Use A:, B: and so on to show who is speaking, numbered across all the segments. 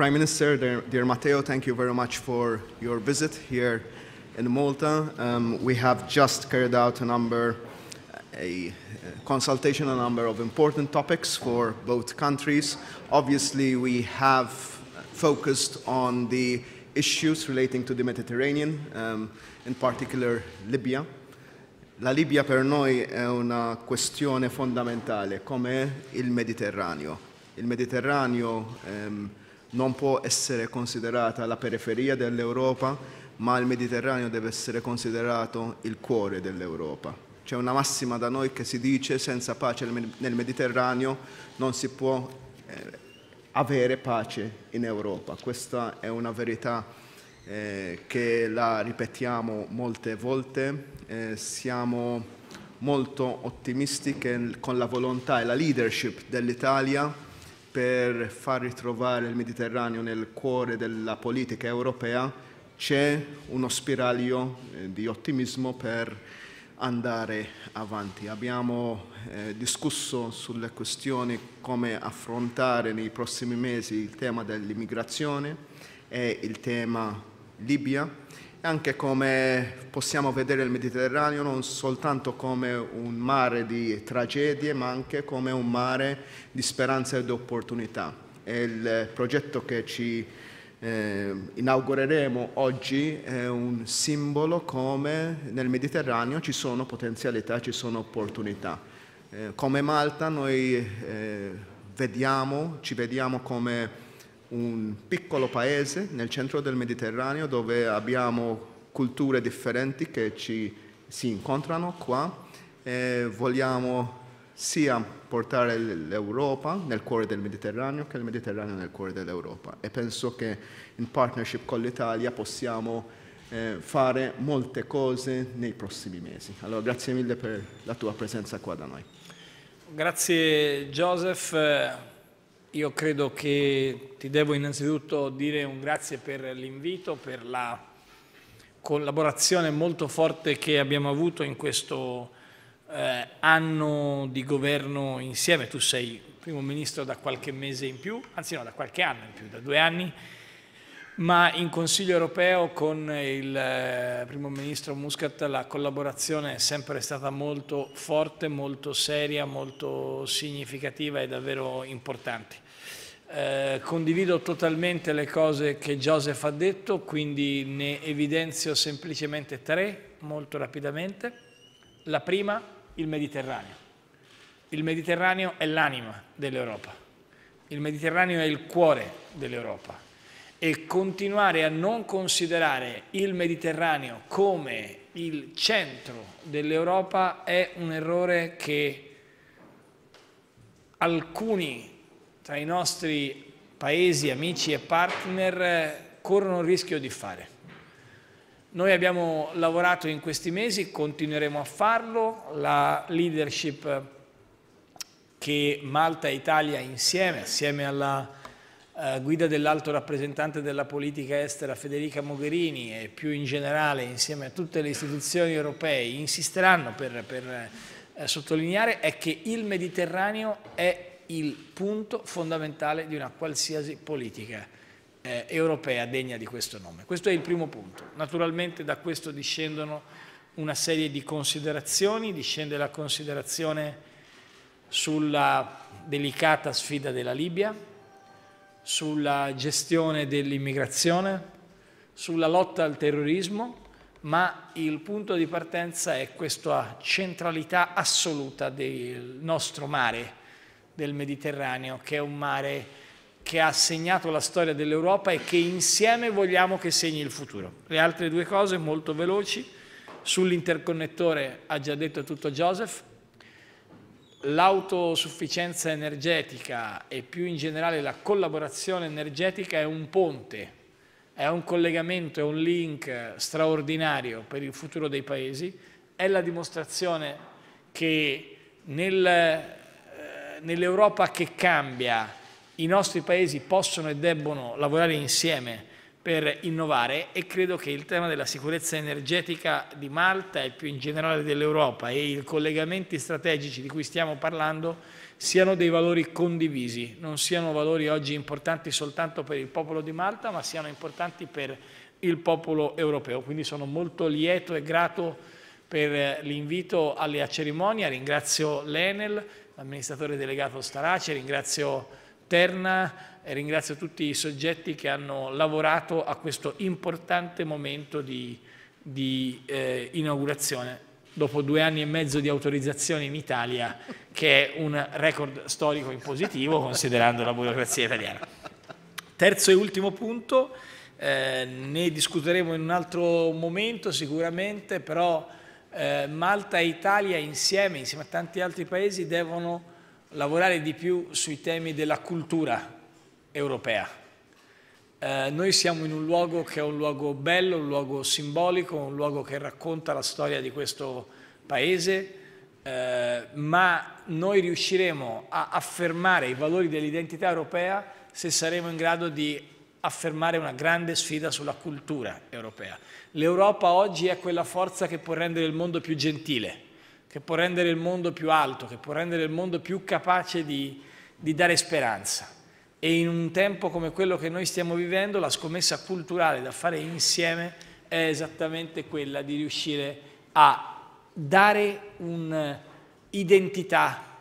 A: Prime Minister, dear, dear, Matteo, thank you very much for your visit here in Malta. Um, we have just carried out a number, a consultation, a number of important topics for both countries. Obviously, we have focused on the issues relating to the Mediterranean, um, in particular Libya. La Libia per noi è una questione fondamentale, come il Mediterraneo. Il Mediterraneo ehm, non può essere considerata la periferia dell'Europa, ma il Mediterraneo deve essere considerato il cuore dell'Europa. C'è una massima da noi che si dice senza pace nel Mediterraneo non si può eh, avere pace in Europa. Questa è una verità eh, che la ripetiamo molte volte, eh, siamo molto ottimisti che con la volontà e la leadership dell'Italia per far ritrovare il Mediterraneo nel cuore della politica europea c'è uno spiraglio eh, di ottimismo per andare avanti. Abbiamo eh, discusso sulle questioni come affrontare nei prossimi mesi il tema dell'immigrazione e il tema Libia, anche come possiamo vedere il Mediterraneo non soltanto come un mare di tragedie, ma anche come un mare di speranza e di opportunità. E il progetto che ci eh, inaugureremo oggi è un simbolo come nel Mediterraneo ci sono potenzialità, ci sono opportunità. Eh, come Malta noi eh, vediamo, ci vediamo come un piccolo paese nel centro del Mediterraneo dove abbiamo culture differenti che ci, si incontrano qua e vogliamo sia portare l'Europa nel cuore del Mediterraneo che il Mediterraneo nel cuore dell'Europa e penso che in partnership con l'Italia possiamo eh, fare molte cose nei prossimi mesi. Allora grazie mille per la tua presenza qua da noi.
B: Grazie Joseph. Io credo che ti devo innanzitutto dire un grazie per l'invito, per la collaborazione molto forte che abbiamo avuto in questo eh, anno di governo insieme. Tu sei primo ministro da qualche mese in più, anzi no, da qualche anno in più, da due anni, ma in Consiglio europeo con il eh, primo ministro Muscat la collaborazione è sempre stata molto forte, molto seria, molto significativa e davvero importante. Eh, condivido totalmente le cose che Joseph ha detto, quindi ne evidenzio semplicemente tre molto rapidamente. La prima, il Mediterraneo. Il Mediterraneo è l'anima dell'Europa, il Mediterraneo è il cuore dell'Europa e continuare a non considerare il Mediterraneo come il centro dell'Europa è un errore che alcuni tra i nostri paesi, amici e partner corrono il rischio di fare. Noi abbiamo lavorato in questi mesi, continueremo a farlo, la leadership che Malta e Italia insieme, assieme alla eh, guida dell'alto rappresentante della politica estera Federica Mogherini e più in generale insieme a tutte le istituzioni europee insisteranno per, per eh, sottolineare è che il Mediterraneo è il punto fondamentale di una qualsiasi politica eh, europea degna di questo nome. Questo è il primo punto. Naturalmente da questo discendono una serie di considerazioni, discende la considerazione sulla delicata sfida della Libia, sulla gestione dell'immigrazione, sulla lotta al terrorismo, ma il punto di partenza è questa centralità assoluta del nostro mare, del Mediterraneo, che è un mare che ha segnato la storia dell'Europa e che insieme vogliamo che segni il futuro. Le altre due cose molto veloci, sull'interconnettore ha già detto tutto Joseph, l'autosufficienza energetica e più in generale la collaborazione energetica è un ponte, è un collegamento, è un link straordinario per il futuro dei paesi, è la dimostrazione che nel, eh, nell'Europa che cambia i nostri paesi possono e debbono lavorare insieme per innovare e credo che il tema della sicurezza energetica di Malta e più in generale dell'Europa e i collegamenti strategici di cui stiamo parlando siano dei valori condivisi, non siano valori oggi importanti soltanto per il popolo di Malta, ma siano importanti per il popolo europeo. Quindi sono molto lieto e grato per l'invito alla cerimonia, ringrazio l'Enel, l'amministratore delegato Starace, ringrazio Terna e ringrazio tutti i soggetti che hanno lavorato a questo importante momento di, di eh, inaugurazione dopo due anni e mezzo di autorizzazione in Italia, che è un record storico in positivo considerando la burocrazia italiana. Terzo e ultimo punto, eh, ne discuteremo in un altro momento sicuramente, però eh, Malta e Italia insieme, insieme a tanti altri paesi, devono lavorare di più sui temi della cultura europea. Eh, noi siamo in un luogo che è un luogo bello, un luogo simbolico, un luogo che racconta la storia di questo paese, eh, ma noi riusciremo a affermare i valori dell'identità europea se saremo in grado di affermare una grande sfida sulla cultura europea. L'Europa oggi è quella forza che può rendere il mondo più gentile, che può rendere il mondo più alto, che può rendere il mondo più capace di, di dare speranza. E in un tempo come quello che noi stiamo vivendo, la scommessa culturale da fare insieme è esattamente quella di riuscire a dare un'identità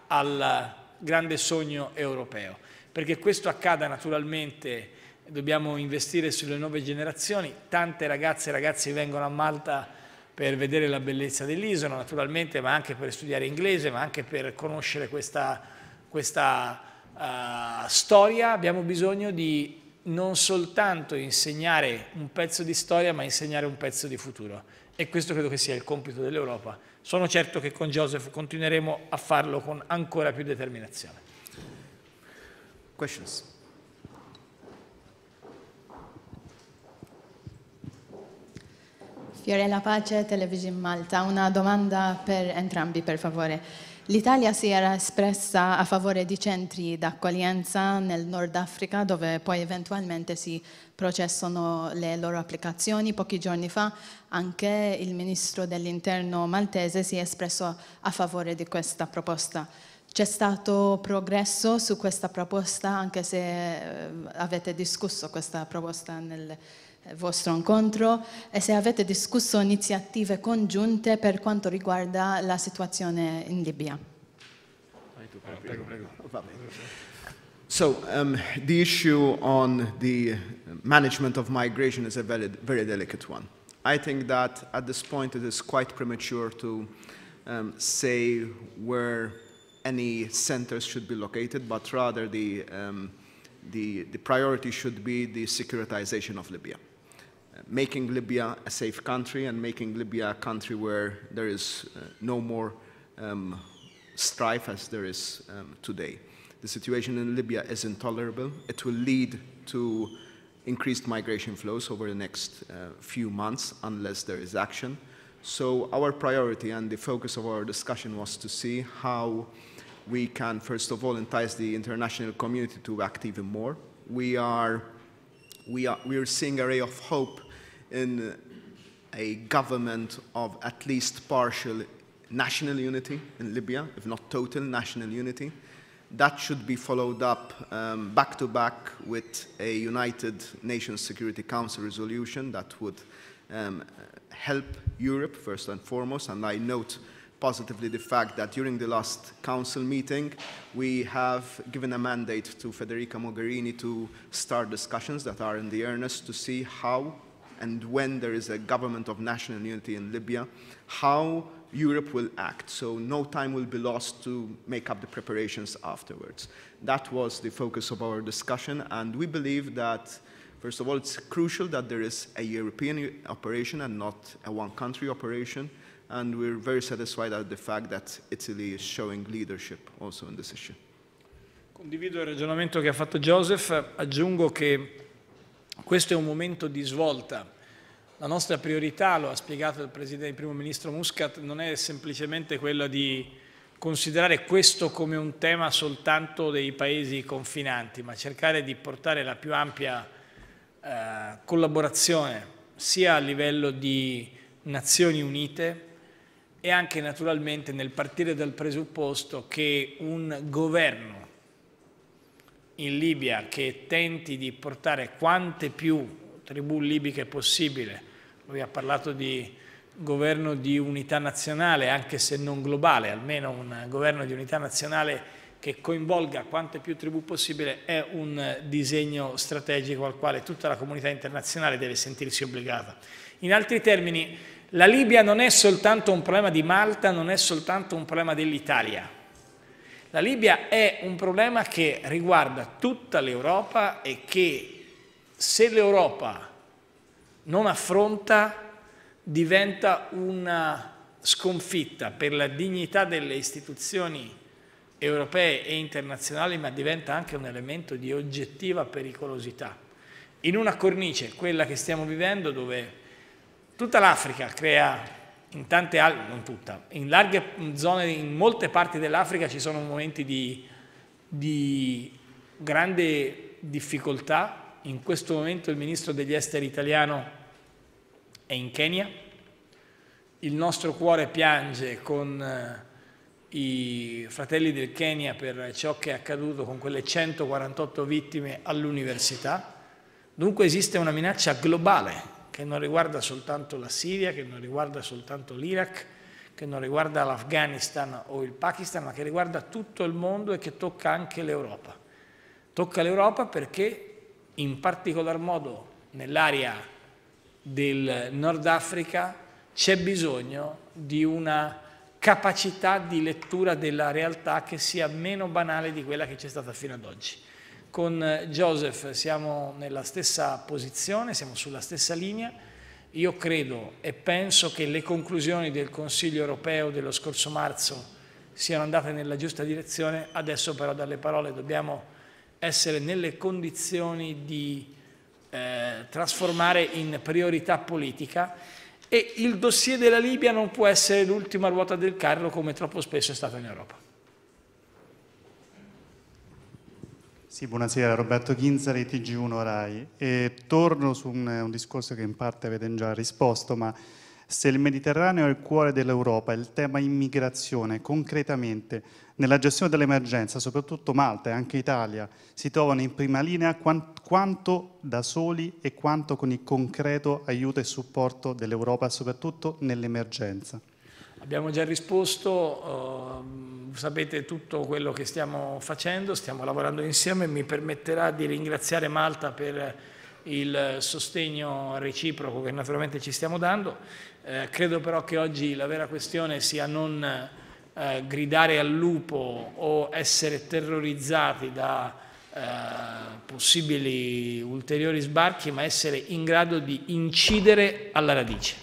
B: al grande sogno europeo. Perché questo accada naturalmente, dobbiamo investire sulle nuove generazioni, tante ragazze e ragazzi vengono a Malta per vedere la bellezza dell'isola naturalmente, ma anche per studiare inglese, ma anche per conoscere questa, questa uh, storia, abbiamo bisogno di non soltanto insegnare un pezzo di storia, ma insegnare un pezzo di futuro. E questo credo che sia il compito dell'Europa. Sono certo che con Joseph continueremo a farlo con ancora più determinazione.
A: Questions?
C: Fiorella Pace, Television Malta. Una domanda per entrambi, per favore. L'Italia si era espressa a favore di centri d'accoglienza nel Nord Africa dove poi eventualmente si processano le loro applicazioni. Pochi giorni fa anche il ministro dell'interno maltese si è espresso a favore di questa proposta. C'è stato progresso su questa proposta anche se eh, avete discusso questa proposta nel vostro incontro e se avete discusso iniziative congiunte per quanto riguarda la situazione in Libia.
A: So um, the issue on the management of migration is a very, very delicate one. I think that at this point it is quite premature to um, say where any centers should be located, but rather the, um, the, the priority should be the securitization of Libya making Libya a safe country and making Libya a country where there is uh, no more um, strife as there is um, today. The situation in Libya is intolerable. It will lead to increased migration flows over the next uh, few months unless there is action. So our priority and the focus of our discussion was to see how we can, first of all, entice the international community to act even more. We are, we are, we are seeing a ray of hope in a government of at least partial national unity in Libya, if not total national unity. That should be followed up um, back to back with a United Nations Security Council resolution that would um, help Europe first and foremost. And I note positively the fact that during the last council meeting, we have given a mandate to Federica Mogherini to start discussions that are in the earnest to see how and when there is a government of national unity in Libya, how Europe will act. So no time will be lost to make up the preparations afterwards. That was the focus of our discussion, and we believe that, first of all, it's crucial that there is a European operation and not a one-country operation, and we're very satisfied at the fact that Italy is showing leadership also in this issue.
B: Condivido il ragionamento che ha fatto Joseph, aggiungo che questo è un momento di svolta. La nostra priorità, lo ha spiegato il, il primo ministro Muscat, non è semplicemente quella di considerare questo come un tema soltanto dei paesi confinanti, ma cercare di portare la più ampia eh, collaborazione sia a livello di Nazioni Unite e anche naturalmente nel partire dal presupposto che un governo in Libia che tenti di portare quante più tribù libiche possibile, lui ha parlato di governo di unità nazionale, anche se non globale, almeno un governo di unità nazionale che coinvolga quante più tribù possibile, è un disegno strategico al quale tutta la comunità internazionale deve sentirsi obbligata. In altri termini, la Libia non è soltanto un problema di Malta, non è soltanto un problema dell'Italia. La Libia è un problema che riguarda tutta l'Europa e che se l'Europa non affronta diventa una sconfitta per la dignità delle istituzioni europee e internazionali, ma diventa anche un elemento di oggettiva pericolosità. In una cornice, quella che stiamo vivendo, dove tutta l'Africa crea, in tante altre, non tutta, in larghe zone, in molte parti dell'Africa ci sono momenti di, di grande difficoltà. In questo momento il ministro degli esteri italiano è in Kenya. Il nostro cuore piange con eh, i fratelli del Kenya per ciò che è accaduto con quelle 148 vittime all'università. Dunque esiste una minaccia globale che non riguarda soltanto la Siria, che non riguarda soltanto l'Iraq, che non riguarda l'Afghanistan o il Pakistan, ma che riguarda tutto il mondo e che tocca anche l'Europa. Tocca l'Europa perché in particolar modo nell'area del Nord Africa c'è bisogno di una capacità di lettura della realtà che sia meno banale di quella che c'è stata fino ad oggi. Con Joseph siamo nella stessa posizione, siamo sulla stessa linea. Io credo e penso che le conclusioni del Consiglio europeo dello scorso marzo siano andate nella giusta direzione, adesso però dalle parole dobbiamo essere nelle condizioni di eh, trasformare in priorità politica e il dossier della Libia non può essere l'ultima ruota del carro come troppo spesso è stato in Europa.
D: Sì, buonasera, Roberto Ghinzari, TG1 Rai. E torno su un, un discorso che in parte avete già risposto, ma se il Mediterraneo è il cuore dell'Europa, il tema immigrazione concretamente nella gestione dell'emergenza, soprattutto Malta e anche Italia, si trovano in prima linea quanto da soli e quanto con il concreto aiuto e supporto dell'Europa, soprattutto nell'emergenza.
B: Abbiamo già risposto, uh, sapete tutto quello che stiamo facendo, stiamo lavorando insieme, mi permetterà di ringraziare Malta per il sostegno reciproco che naturalmente ci stiamo dando. Eh, credo però che oggi la vera questione sia non eh, gridare al lupo o essere terrorizzati da eh, possibili ulteriori sbarchi, ma essere in grado di incidere alla radice.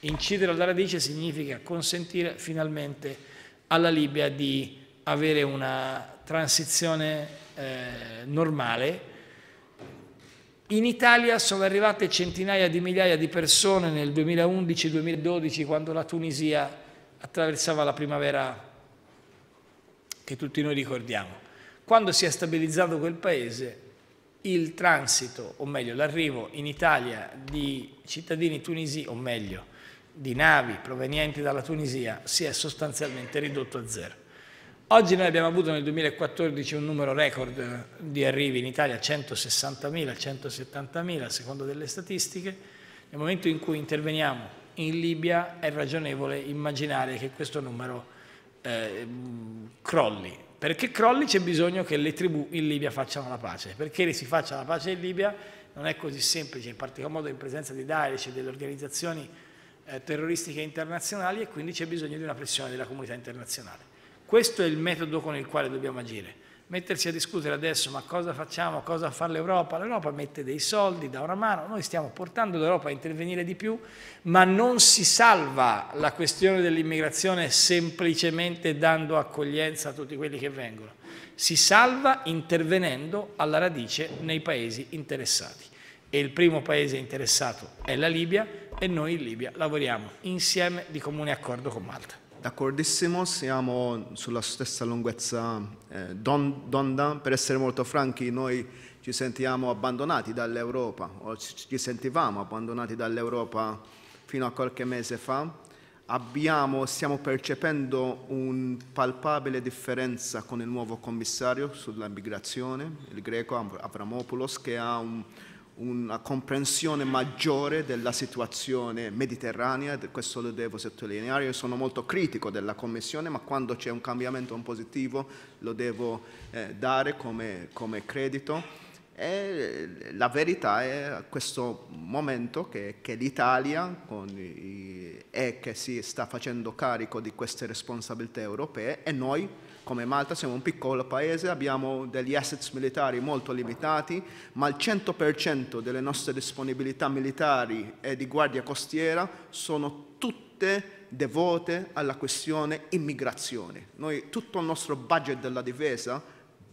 B: Incidere alla radice significa consentire finalmente alla Libia di avere una transizione eh, normale. In Italia sono arrivate centinaia di migliaia di persone nel 2011-2012 quando la Tunisia attraversava la primavera che tutti noi ricordiamo. Quando si è stabilizzato quel paese, il transito, o meglio l'arrivo in Italia di cittadini tunisi, o meglio di navi provenienti dalla Tunisia, si è sostanzialmente ridotto a zero. Oggi noi abbiamo avuto nel 2014 un numero record di arrivi in Italia, 160.000, 170.000 secondo delle statistiche. Nel momento in cui interveniamo in Libia è ragionevole immaginare che questo numero eh, crolli. Perché crolli c'è bisogno che le tribù in Libia facciano la pace. Perché si faccia la pace in Libia non è così semplice, in particolar modo in presenza di Daesh e delle organizzazioni eh, terroristiche internazionali e quindi c'è bisogno di una pressione della comunità internazionale. Questo è il metodo con il quale dobbiamo agire. Mettersi a discutere adesso ma cosa facciamo, cosa fa l'Europa, l'Europa mette dei soldi, dà una mano, noi stiamo portando l'Europa a intervenire di più, ma non si salva la questione dell'immigrazione semplicemente dando accoglienza a tutti quelli che vengono, si salva intervenendo alla radice nei paesi interessati e il primo paese interessato è la Libia e noi in Libia lavoriamo insieme di comune accordo con Malta.
A: D'accordissimo, siamo sulla stessa lunghezza eh, d'onda. Per essere molto franchi, noi ci sentiamo abbandonati dall'Europa o ci sentivamo abbandonati dall'Europa fino a qualche mese fa, abbiamo, stiamo percependo una palpabile differenza con il nuovo commissario sulla migrazione, il greco Avramopoulos, che ha un, una comprensione maggiore della situazione mediterranea, questo lo devo sottolineare, io sono molto critico della Commissione, ma quando c'è un cambiamento in positivo lo devo eh, dare come, come credito. E la verità è a questo momento che, che l'Italia i, è che si sta facendo carico di queste responsabilità europee e noi come Malta siamo un piccolo paese, abbiamo degli assets militari molto limitati, ma il 100% delle nostre disponibilità militari e di guardia costiera sono tutte devote alla questione immigrazione. Noi, tutto il nostro budget della difesa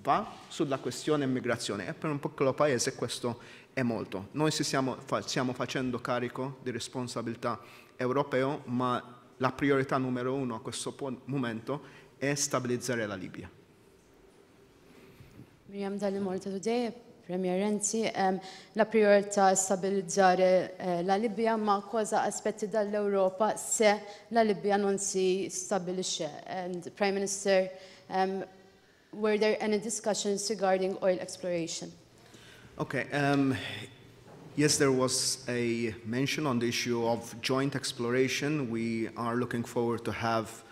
A: va sulla questione immigrazione e per un piccolo paese questo è molto. Noi stiamo, stiamo facendo carico di responsabilità europeo, ma la priorità numero uno a questo momento è stabilizzare la Libia.
E: Miriam Dalimorta today, Premier Renzi, um, la priorità è stabilizzare eh, la Libia, ma cosa aspetti dall'Europa se la Libia non si stabilisce? And Prime Minister, um, were there any discussions regarding oil exploration?
A: Okay. Um, yes, there was a mention on the issue of joint exploration. We are looking forward to have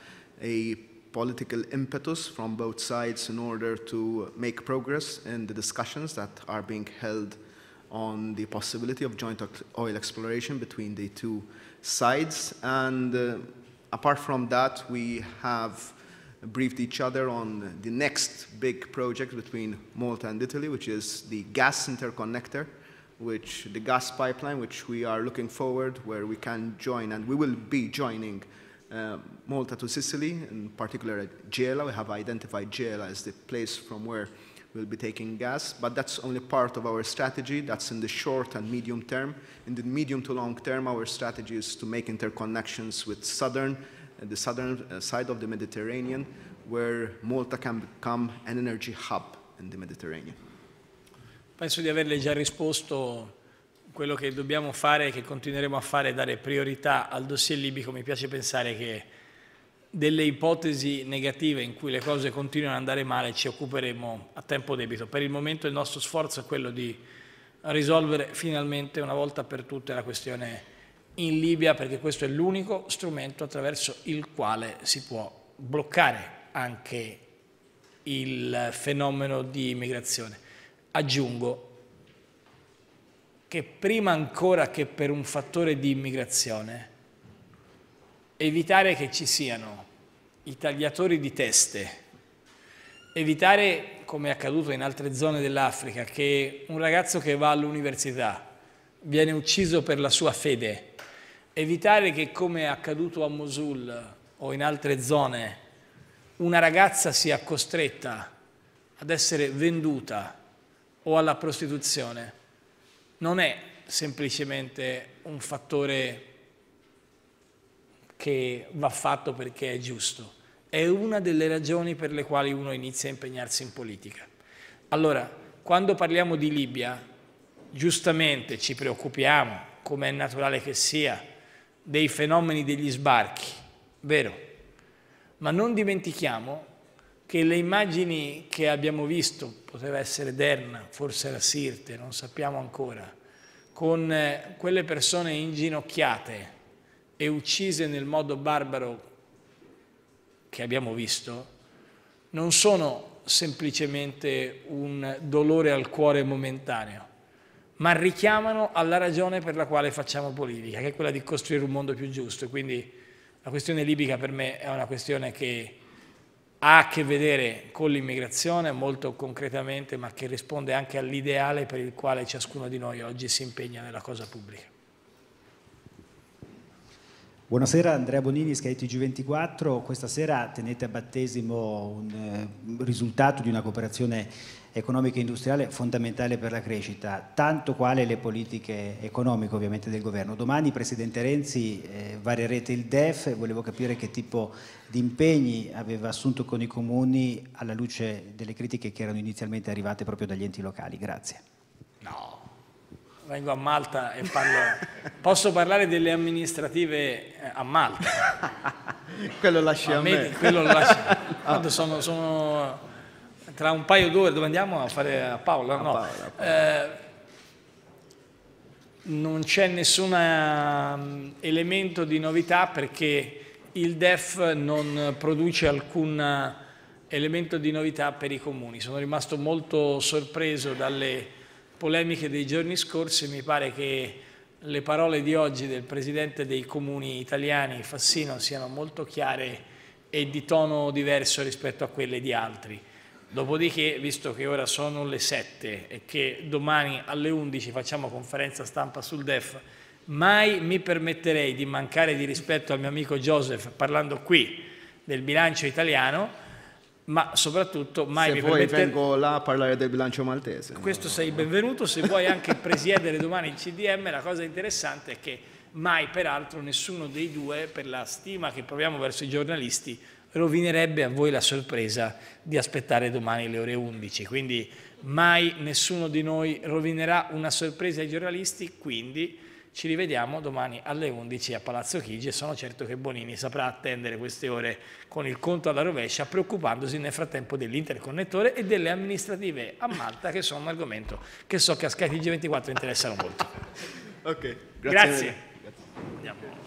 A: a political impetus from both sides in order to make progress in the discussions that are being held on the possibility of joint oil exploration between the two sides. And uh, apart from that, we have briefed each other on the next big project between Malta and Italy, which is the gas interconnector, which the gas pipeline, which we are looking forward, where we can join, and we will be joining uh, Malta to Sicily, in particular at Gela. We have identified Gela as the place from where we'll be taking gas, but that's only part of our strategy. That's in the short and medium term. In the medium to long term, our strategy is to make interconnections with southern, uh, the southern uh, side of the Mediterranean, where Malta can become an energy hub in the Mediterranean.
B: Penso di averle già risposto quello che dobbiamo fare e che continueremo a fare è dare priorità al dossier libico. Mi piace pensare che delle ipotesi negative in cui le cose continuano ad andare male ci occuperemo a tempo debito. Per il momento il nostro sforzo è quello di risolvere finalmente una volta per tutte la questione in Libia perché questo è l'unico strumento attraverso il quale si può bloccare anche il fenomeno di immigrazione. Aggiungo che prima ancora che per un fattore di immigrazione, evitare che ci siano i tagliatori di teste, evitare, come è accaduto in altre zone dell'Africa, che un ragazzo che va all'università viene ucciso per la sua fede, evitare che, come è accaduto a Mosul o in altre zone, una ragazza sia costretta ad essere venduta o alla prostituzione, non è semplicemente un fattore che va fatto perché è giusto, è una delle ragioni per le quali uno inizia a impegnarsi in politica. Allora, quando parliamo di Libia, giustamente ci preoccupiamo, come è naturale che sia, dei fenomeni degli sbarchi, vero? Ma non dimentichiamo che le immagini che abbiamo visto, poteva essere Derna, forse era Sirte, non sappiamo ancora, con eh, quelle persone inginocchiate e uccise nel modo barbaro che abbiamo visto, non sono semplicemente un dolore al cuore momentaneo, ma richiamano alla ragione per la quale facciamo politica, che è quella di costruire un mondo più giusto. Quindi la questione libica per me è una questione che ha a che vedere con l'immigrazione molto concretamente, ma che risponde anche all'ideale per il quale ciascuno di noi oggi si impegna nella cosa pubblica.
F: Buonasera, Andrea Bonini, Sky TG24. Questa sera tenete a battesimo un, eh, risultato di una cooperazione economica e industriale fondamentale per la crescita, tanto quale le politiche economiche ovviamente del governo. Domani, Presidente Renzi, eh, varierete il DEF, volevo capire che tipo di impegni aveva assunto con i comuni alla luce delle critiche che erano inizialmente arrivate proprio dagli enti locali. Grazie.
B: No, vengo a Malta e parlo. Posso parlare delle amministrative eh, a Malta?
A: quello lasci a, a me. me.
B: Quello lo lasci. ah. sono, sono, tra un paio d'ore dove andiamo a fare a Paola? No. Paola, Paola. Eh, non c'è nessun um, elemento di novità perché il DEF non produce alcun elemento di novità per i comuni. Sono rimasto molto sorpreso dalle polemiche dei giorni scorsi, mi pare che le parole di oggi del Presidente dei Comuni italiani, Fassino, siano molto chiare e di tono diverso rispetto a quelle di altri. Dopodiché, visto che ora sono le 7 e che domani alle 11 facciamo conferenza stampa sul DEF, mai mi permetterei di mancare di rispetto al mio amico Joseph parlando qui del bilancio italiano, ma soprattutto mai
A: se
B: mi
A: permette... vengo là a parlare del bilancio maltese.
B: Questo no? sei benvenuto, se vuoi anche presiedere domani il CDM, la cosa interessante è che mai peraltro nessuno dei due, per la stima che proviamo verso i giornalisti, rovinerebbe a voi la sorpresa di aspettare domani le ore 11, quindi mai nessuno di noi rovinerà una sorpresa ai giornalisti, quindi ci rivediamo domani alle 11 a Palazzo Chigi e sono certo che Bonini saprà attendere queste ore con il conto alla rovescia, preoccupandosi nel frattempo dell'interconnettore e delle amministrative a Malta, che sono un argomento che so che a Sky TG24 interessano molto.
A: Ok,
B: grazie. grazie.